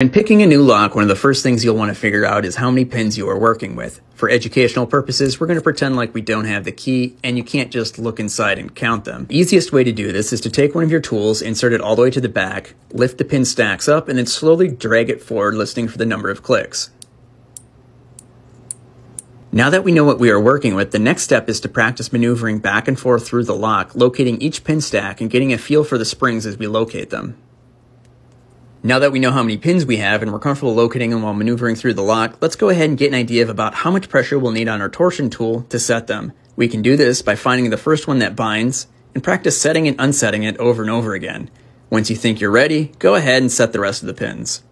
When picking a new lock, one of the first things you'll want to figure out is how many pins you are working with. For educational purposes, we're going to pretend like we don't have the key and you can't just look inside and count them. The easiest way to do this is to take one of your tools, insert it all the way to the back, lift the pin stacks up, and then slowly drag it forward listening for the number of clicks. Now that we know what we are working with, the next step is to practice maneuvering back and forth through the lock, locating each pin stack and getting a feel for the springs as we locate them. Now that we know how many pins we have and we're comfortable locating them while maneuvering through the lock, let's go ahead and get an idea of about how much pressure we'll need on our torsion tool to set them. We can do this by finding the first one that binds and practice setting and unsetting it over and over again. Once you think you're ready, go ahead and set the rest of the pins.